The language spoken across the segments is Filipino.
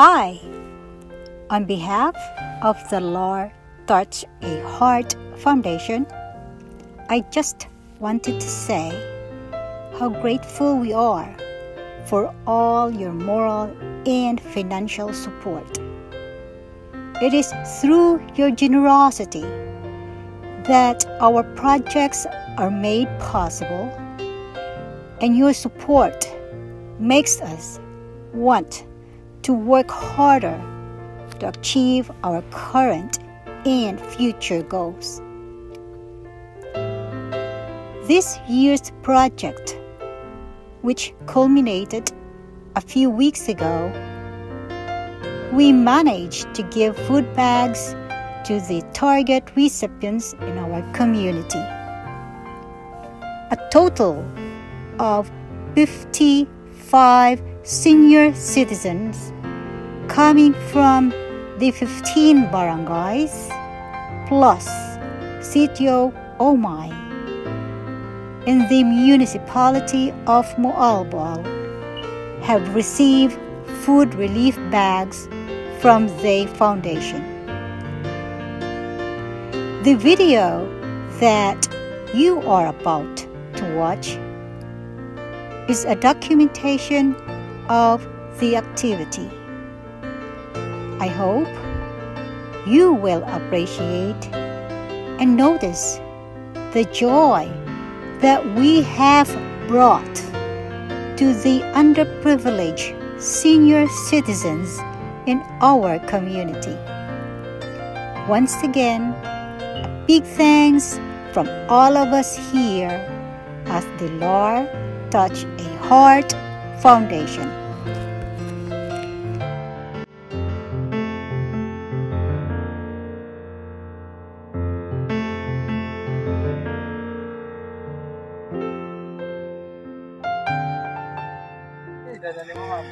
Hi! On behalf of the Lord Touch a Heart Foundation, I just wanted to say how grateful we are for all your moral and financial support. It is through your generosity that our projects are made possible, and your support makes us want to work harder to achieve our current and future goals. This year's project, which culminated a few weeks ago, we managed to give food bags to the target recipients in our community. A total of 55 senior citizens coming from the 15 barangays plus Sitio Omai in the municipality of Moalboal have received food relief bags from the foundation. The video that you are about to watch is a documentation of the activity. I hope you will appreciate and notice the joy that we have brought to the underprivileged senior citizens in our community. Once again, a big thanks from all of us here at the Lord Touch a Heart Foundation. Dadali mo, ma'am.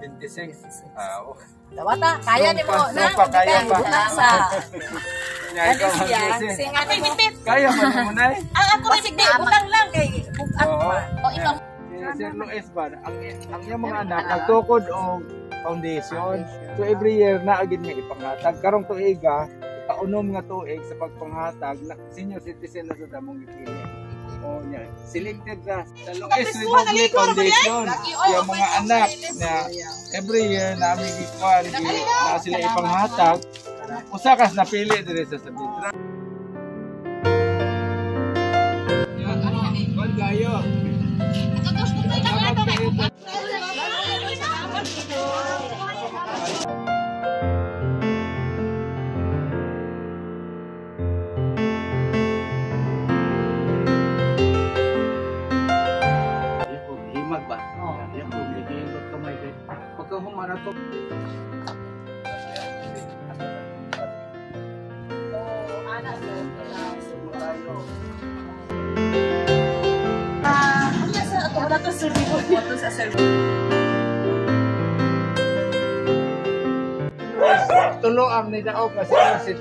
76. Ah, oh. Dawata, kaya ni mo na. pa, kaya pa. Mag-isip. Sing ate pipit. Kaya man mo na eh. Ang ako rin hindi, utang lang kay bukat pa. O ikaw. Si Sir Luis ba, ang, ang iyang mga anak, nagtukod o foundation. So every year, naagin nga ipanghatag. Karong tuiga, kaunom nga tuig sa pagpanghatag, na senior citizen na sa damong gipili. O niya, selected na sa Luis Republic Foundation. Yung mga anak na every year namin gikuan, gi- na sila ipanghatag. Usa kas napili dire sa Sabitra.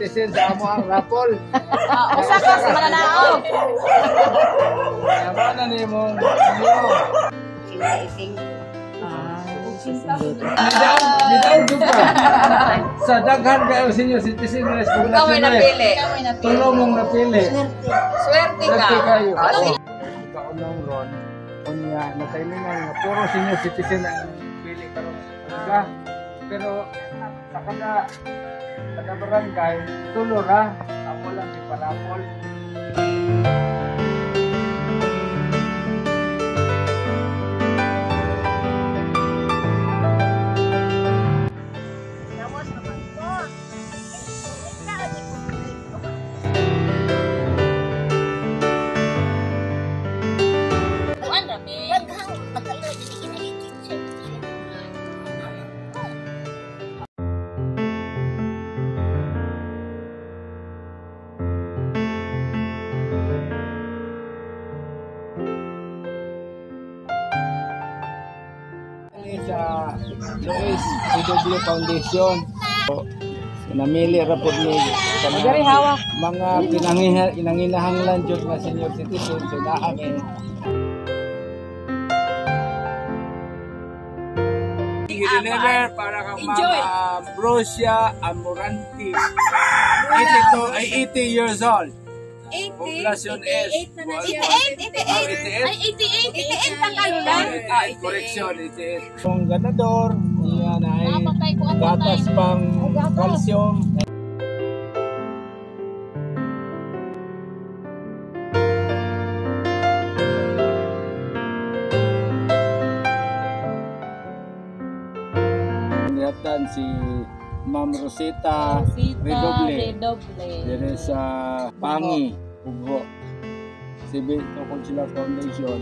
Citizen sa amo ang rapol. Usa ka sa malalaog. Tama na ni mo. Nidaog, nidaog yung ka. Sa daghan kayo senior citizen na Ikaw ay napili. Tulo mong napili. Swerte ka. Swerte kayo. Ano Kaunong ron. Kunya, natailingan nga puro senior citizen ang pili karon sa Pero sa kada kada barangay, tulo ra. Amo lang sa Luis CW Foundation. So, namili ra pud ni sa mga, mga pinangiha pinanginahanglan jud nga senior citizen so naa kay i-deliver para kang Ma'am Enjoy. Ambrosia Amoranti. 82 ay 80 years old. 80. Population S. 88 na na siya. 88, 88. Ay, 88. 88 ang kalulan. Ah, correction, 88. Kung ganador, kung yan ay ang gatas pang calcium. Niyatan si Ma'am Rosita Redoble. Redoble. Dire sa Pangi, Ugbo. Si Bito Consular Foundation.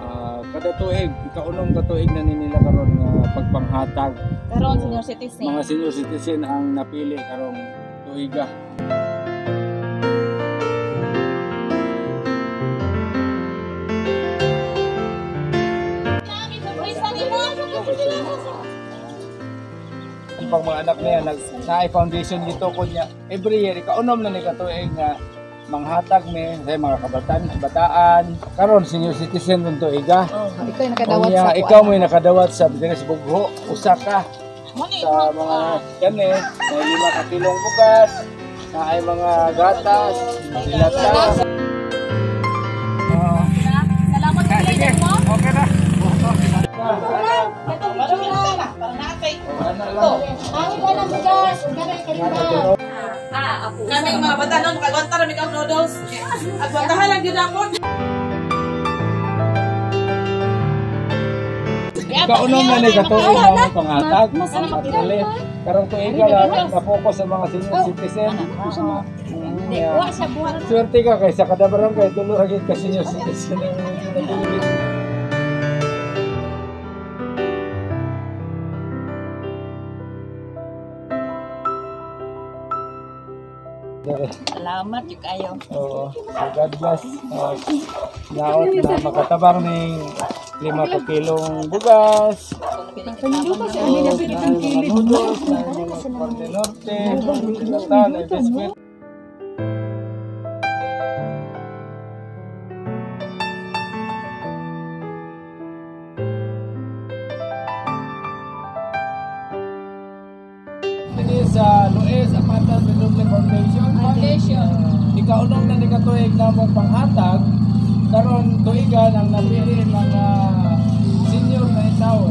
ah, kada tuig, ikaunong katuig na ninila karon nga pagpanghatag Karon senior citizen. mga senior citizen ang napili karong tuiga. Ang pang mga anak niya, nag naay foundation gito ko niya. Every year, ikaunom na ni katuig nga manghatag ni sa mga kabataan, kabataan. Karon senior citizen ng tuiga. Ito yung Unya, ikaw mo nakadawat sa Bigas Bugho, usa ka sa mga kani, may lima ka kilong bugas, na ay mga gatas, dilata. Ano lang. Ah, Kami mga bata nun, kagwanta na may noodles. Agwantahan lang yun ako. Kaunom na ni katuig nga mga panghatag. Matali. Karong tuiga lang na-focus sa mga senior citizen. Mm, yeah. Swerte ka kay sa kada barangay tulo ra gyud ka senior citizen. Salamat yung kayo. Oo. So God bless. Uh, naot na makatabang ng lima ka kilong bugas. Noodles, na mga Parte Norte, Lata, na biscuit. Unong na na mong panghatag karon tuiga nang napili mga senior na itaw.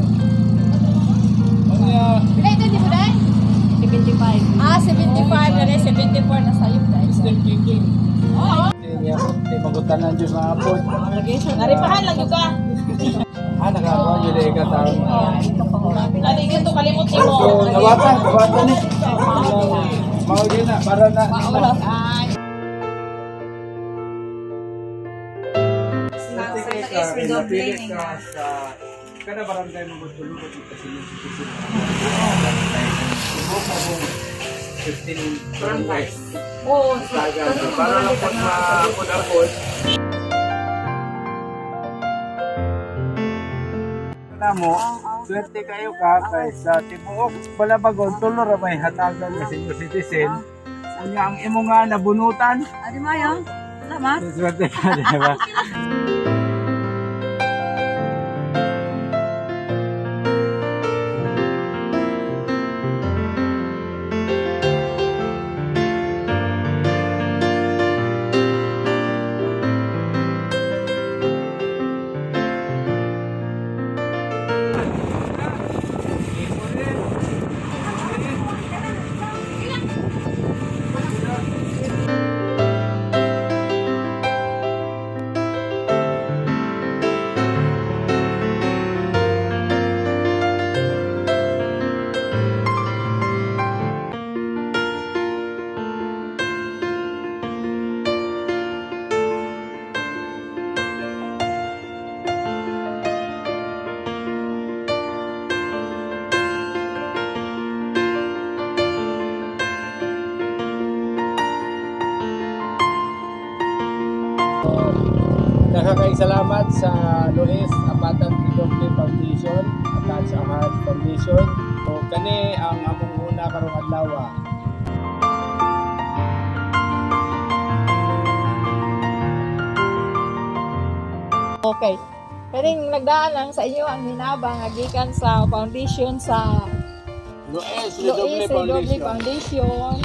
Unya Ilan ito di mo dahil? 75. Ah, 75 na rin. 74 na sa'yo guys. still kicking. Oo. Kaya di magutanan jud mga apod. Naripahan lang yung ka. Ah nakakuha jud ka taon. Ano yung ito kalimot mo? So nawatan, nawatan ni. Mao din na para na. Ay. Napili ka sa kada barangay mo gudulungan sa senior citizen. Subo ka mo 15 barangays. Oo. Para lang pag maapod-apod. Alam mo, swerte kayo ka kay sa tibuok balabagon tulo ra may hatagan nga senior citizen. Ang imo nga nabunutan. Adi Mayang. Salamat. Swerte ka, di ba? Nakakaisalamat sa Luis Apatan Redoble Foundation at sa Ahad Foundation. So, kani ang among una karong adlaw. Okay. Kaning nagdaan lang sa inyo ang hinabang nga gikan sa foundation sa Luis Redoble Foundation.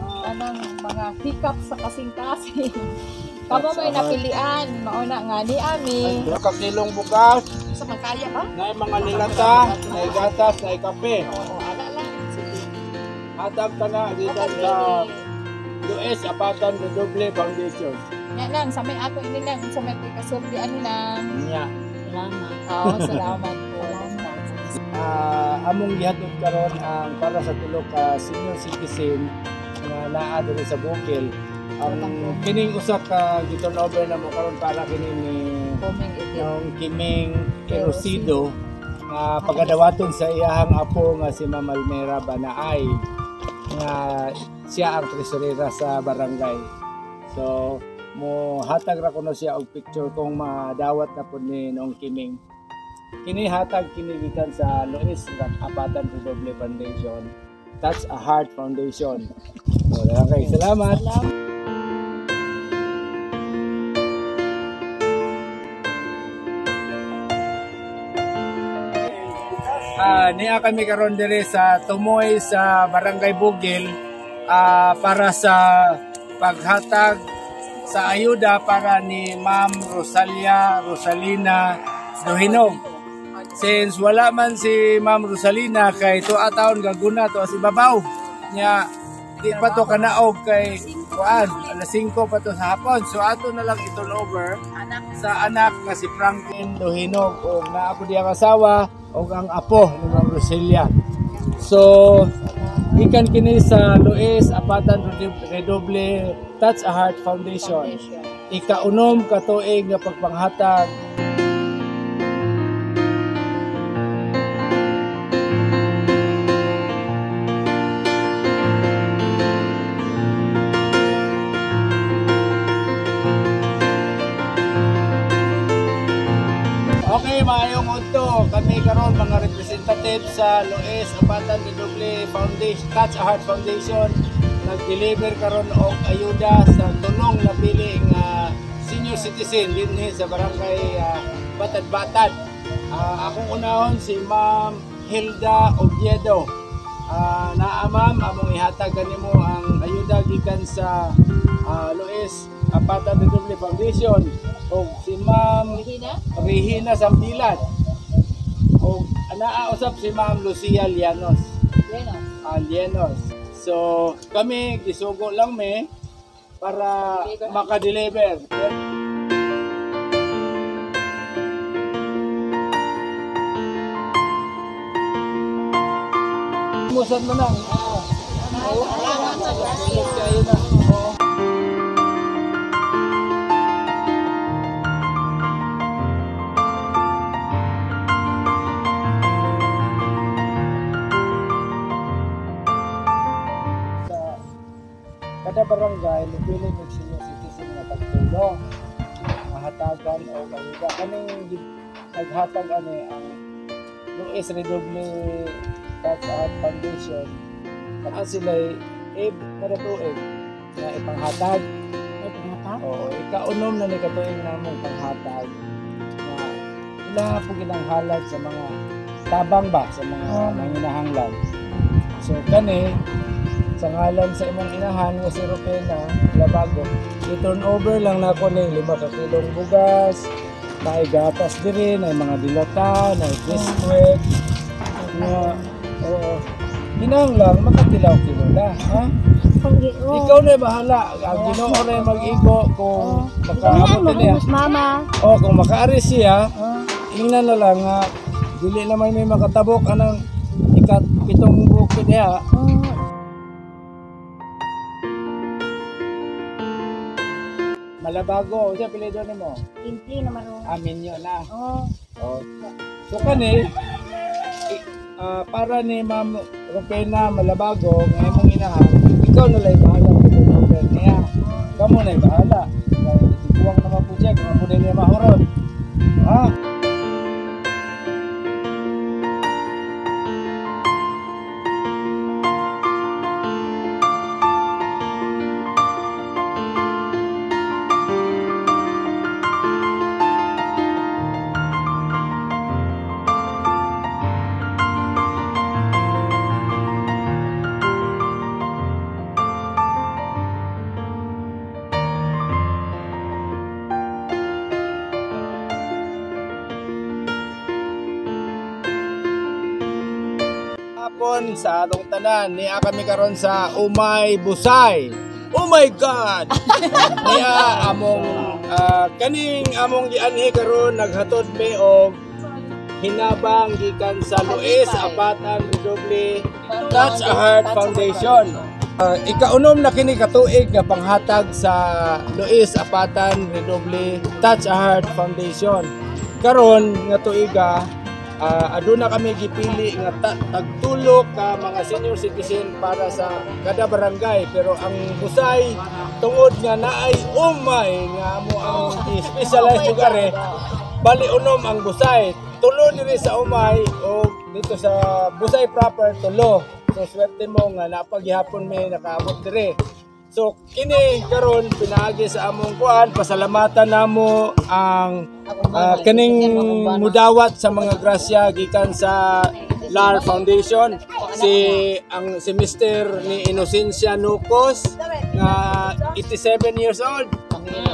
Uh, anang mga hiccup sa kasing-kasing. Kamo may napilian, mauna nga ni Ami. Kakilong bukas, Sa magkaya ba? na mga nilata, na gatas, na kape. Hatag ka na, gikan sa Luis Apatan Redoble Foundation. Nga lang, sa may ato ini lang, sa may kasulti ano lang. Niya. Salamat. Oo, salamat po. Ah, among gihatod karon ang para sa tulo ka senior citizen nga naa diri sa Bukil. Ang kining usa ka giturn over na mo karon para kini ni Coming ito. yung Kiming Erosido nga pagadawaton sa iyahang apo nga si Ma'am Almera Banaay nga siya ang tresurera sa barangay. So mo hatag ra kuno siya og picture kung madawat na pud ni noong Kiming. Kini hatag kini gikan sa Lois Apatan Redoble Foundation. Touch a Heart Foundation. So, okay, salamat. Ah, niya kami karon dire sa Tumoy sa Barangay Bugil ah, para sa paghatag sa ayuda para ni Ma'am Rosalia Rosalina Dohinog. Since wala man si Ma'am Rosalina kay tuwa taon gaguna to si babaw nya di pa to kanaog kay kuan alas 5 pa to sa hapon. So ato na lang i-turn over sa anak nga si Franklin Dohinog o na ako diya kasawa o ang apo ni Ma'am Roselia. So, ikan kini sa Luis Apatan Redoble Touch a Heart Foundation. Ikaunom ka tuig nga pagpanghatag representative sa Luis Apatan Redoble Foundation, Touch a Heart Foundation nag-deliver karon og ayuda sa tulong na pili nga senior citizen dinhi sa barangay ah, Batad-Batad. Ah, akong unahon si Ma'am Hilda Oviedo. Ah, naa ma'am, among ihatag kanimo ang ayuda gikan sa ah, Luis Apatan Redoble Foundation o si Ma'am Regina? Regina Sambilan. O naa usap si Ma'am Lucia Llanos. Yan o. ah, Llanos. So kami gisugo lang me para maka-deliver. Musan mo na. Oo. Salamat kayo na. Oo. Barangay lupili ng senior citizen nga pagtulong mahatagan o kayuda kaning gi- naghatag ani ang Luis Redoble Touch Art Foundation at sila eh kada tuig nga ipanghatag. Oo ikaunom na ni katuig namong panghatag nga ila po ginanghalad sa mga tabang ba sa mga nanginahanglan. So kani sa ngalan sa imong inahan nga si Rupena Labago i-turn over lang na ako ng lima ka kilong bugas may gatas diri na mga dilata na biskwit nga oo Ginang lang, makatilaw kilo na, ha? Ikaw na bahala. Ang ginoo na mag-igo kung makaabot niya. Mama. O kung makaari siya, ingnan na lang nga, dili naman may makatabok anang ikat pitong bukid niya. Malabago, siya pilido ni mo. Simple naman ro. Amin yun na. Oh. Oh. So kani, ah, para ni Ma'am Rupena Malabago, nga imong inahan, ikaw na lang bahala kung order niya. Kamu na bahala. Kaya ikuwang naman po siya, kung po niya mahurot. Ha? Hapon sa atong tanan. Niya kami karon sa Umay Busay. Oh my God! Niya among ah, kaning among gianhi karon naghatod mi og hinabang gikan sa Luis Apatan Redoble Touch a Heart Foundation. Ah, ikaunom na kini katuig nga panghatag sa Luis Apatan Redoble Touch a Heart Foundation. Karon nga tuiga ah, aduna kami gipili nga ta- tagtulo ka mga senior citizen para sa kada barangay. Pero ang busay tungod nga naay umay nga mo ang specialized lugar eh bali unom ang busay. Tulo diri sa umay o dito sa busay proper tulo. So swerte mo nga napaghihapon may nakaabot diri So kini karon pinaagi sa among kuan pasalamatan namo ang ah, kaning mudawat sa mga grasya gikan sa LAR Foundation. Si ang si Mr. ni Inocencia Nucos nga 87 years old.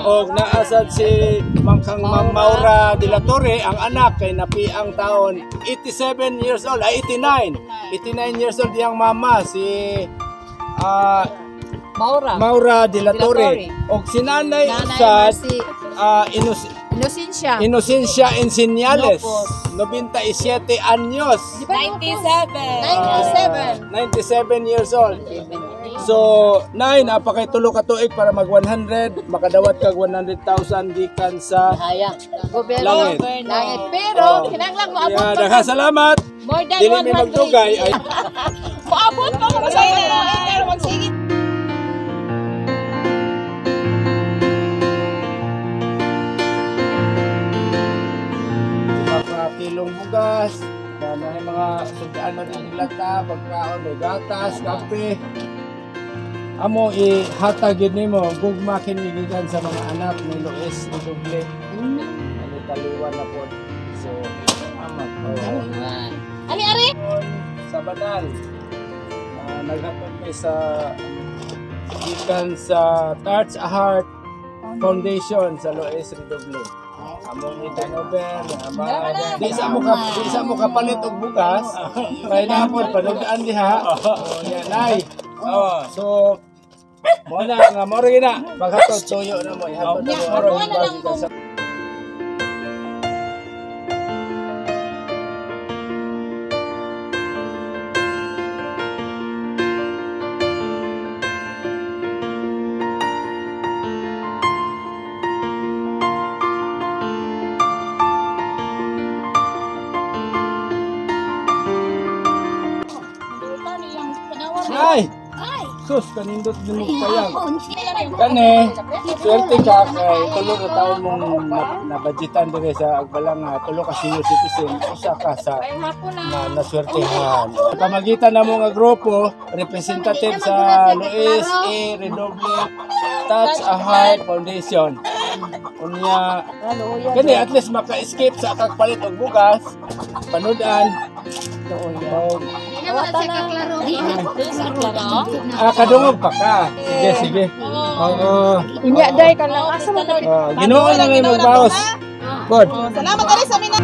Og naasad si Mangkang Mang Maura de la Torre ang anak kay napiang taon. 87 years old ay 89 89 years old yang mama si ah Maura. Maura de la De la Torre. Torre. O si Nanay Usad, Mercy ah, Inos- Inocencia. Inocencia Enciñales, Lopos. 97 anyos, 97. 97 years old. So, nay, napakay tulo ka tuig para mag 100, makadawat kag 100,000 gikan sa Gobyerno. Langit. Langit. Pero, Oh. kinanglang moabot Yeah, pa. daghang salamat. More than Dili mi 100. magdugay ay Moabot pa ko sa ina. Pero magsigit. Kilong bugas, na may mga sugdaan na ng lata, pagkaon, may gatas, kape. Amo ihatag yun nimo gugma kinigigan sa mga anak ni Luis ni Duble. Ano taliwan na po. So, amat. Oh. Ali, ari. Sa banal. Uh, naghatod kay sa gikan sa Touch a Heart Foundation sa Luis Redoble. Among itanover, ama, di sa mo ka, di sa mo kapalit og bugas, kay napon panugaan diha. Oh, yan ay. Oh, so mo na nga mo rin na na mo ihatod na mo ron Sus, kanindot din mo kayang. Kani, swerte ka kay tulo na taon mong na- nabudgetan dire sa Agbalang nga tulo ka senior citizen, usa ka sa na naswertehan. Pamagitan na mo nga grupo, representative sa Luis A. Redoble Touch a Heart Foundation. Unya, kani at least maka-escape sa kagpalit og bugas, panudan, og ah, kadungog pa ka. Sige, sige. Oo. Unya, day ka lang. Asa mo na? Oh, Ginoo na ngay magbawas. Good. Salamat kali sa mina.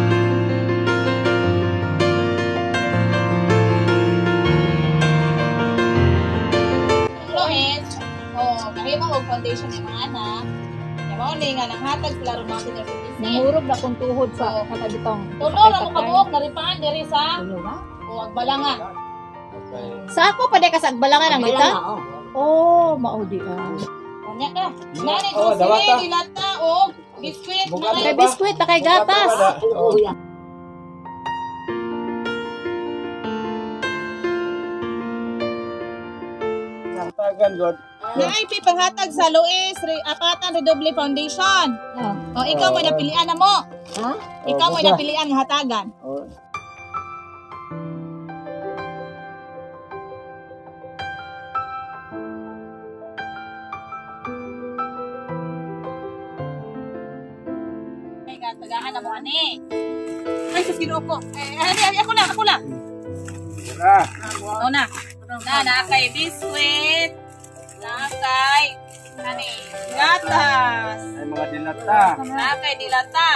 Loet, oh, foundation ni mga anak. Mao ni nga nanghatag sila ron mga citizen. Nangurog na kung tuhod sa katagitong. Tulo ra mo kabuok na ripaan diri sa o agbalanga. Sa ako pa ka sa agbalangan ang kita? Oh, maudi ah. Unya ka. Nani Oh, juice dawata. dilata og biskwit Bugat mga Kay biskwit na kay gatas. Oh. Tagan God. Naay pi panghatag sa Luis Re Apatan Redoble Foundation. O ikaw mo napilian na mo. Ha? Ikaw mo basta. napilian hatagan. Oh. Ani. Ay, sus ginoo ko. Eh, ani, ani, ako na, ako na. Ah, Ako na. Na, na kay biskwit. Na kay, ani, gatas. ay mga dilata. Na kay dilata.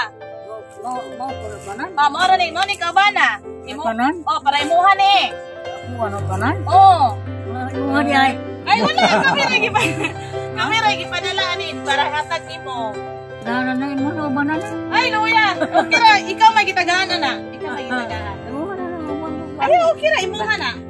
Ah, mo ra ni, mo ni ka ba na? Imo? Oh, para imuha ni. ano ka na? Oh. Yung hari ay. Ay, wala. Kami lagi pa. Kami lagi padalaanin para hatag nimo. Daranay mo no ba na? Ay, luya. Okay ra. Ikaw may gitagahan na. Ikaw may gitagahan. Ano na na? Ay, okay ra. Imuha na.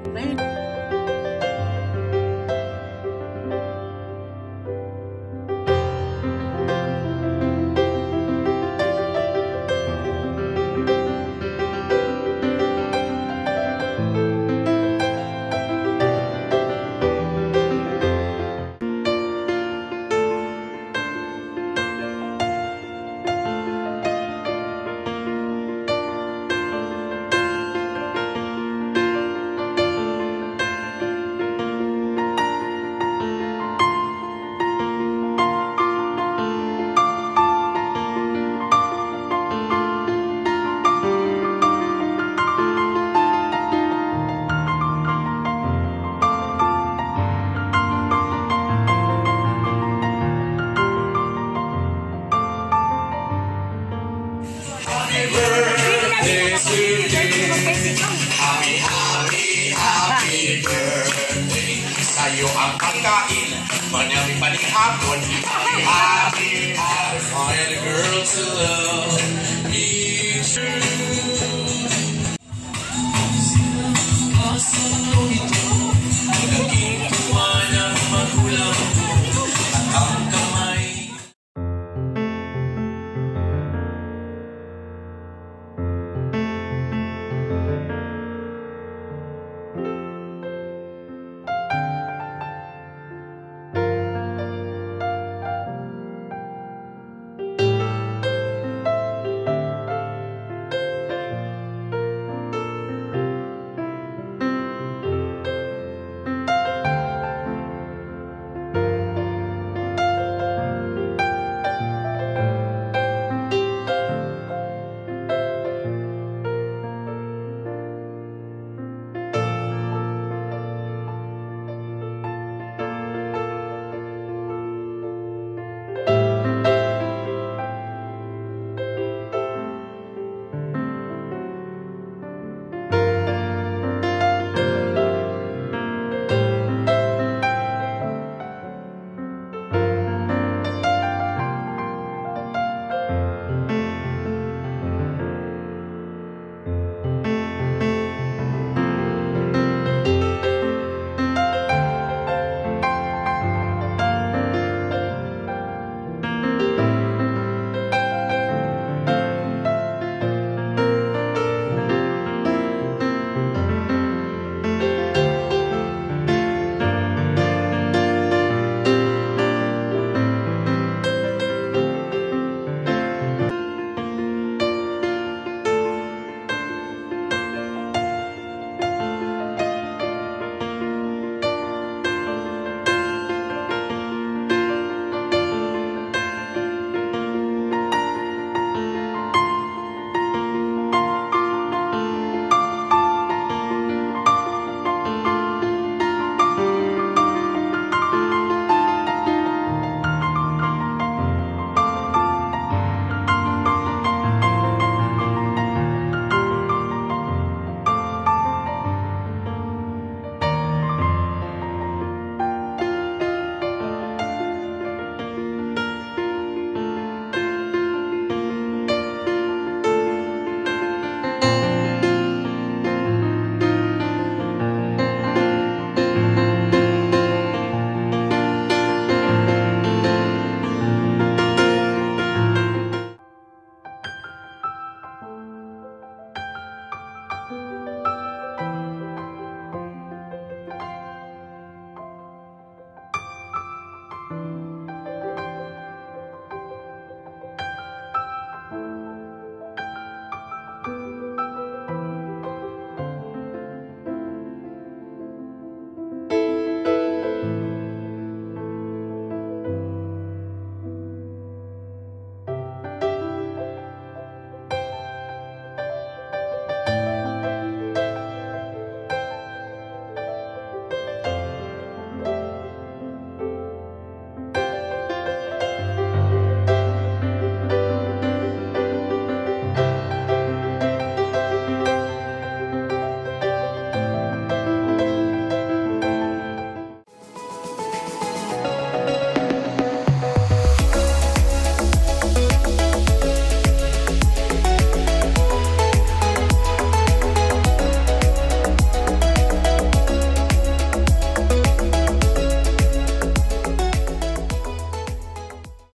rocking. But everybody hop on me, hopping. Oh, and the to love true.